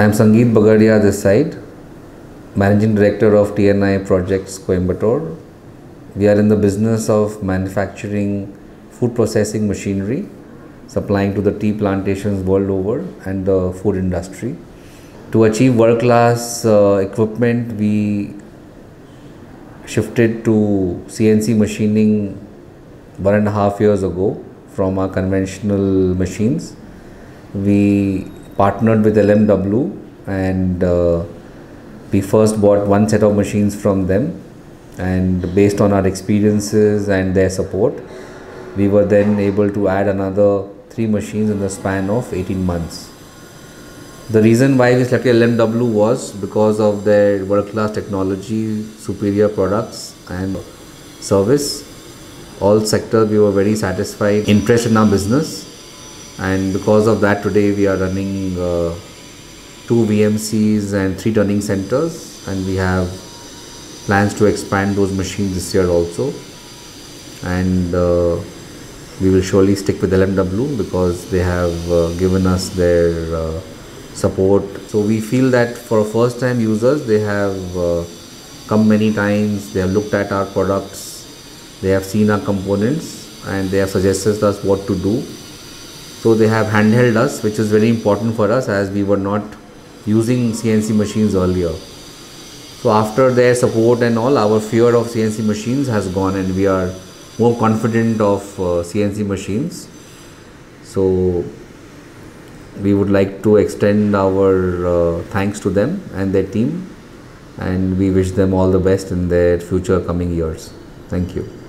I am Sangith Bagaria this side, Managing Director of T & I Projects Coimbatore. We are in the business of manufacturing food processing machinery, supplying to the tea plantations world over and the food industry. To achieve world class uh, equipment, we shifted to CNC machining one and a half years ago from our conventional machines. We partnered with LMW and uh, we first bought one set of machines from them. And based on our experiences and their support we were then able to add another three machines in the span of 18 months. The reason why we selected LMW was because of their world-class technology, superior products and service. All sectors we were very satisfied, interest in our business and because of that today we are running uh, two VMCs and three turning centers. And we have plans to expand those machines this year also. And uh, we will surely stick with LMW because they have uh, given us their uh, support. So we feel that for first time users they have uh, come many times. They have looked at our products. They have seen our components. And they have suggested us what to do so they have handheld us, which is very important for us as we were not using CNC machines earlier. So after their support and all, our fear of CNC machines has gone and we are more confident of uh, CNC machines. So we would like to extend our uh, thanks to them and their team and we wish them all the best in their future coming years. Thank you.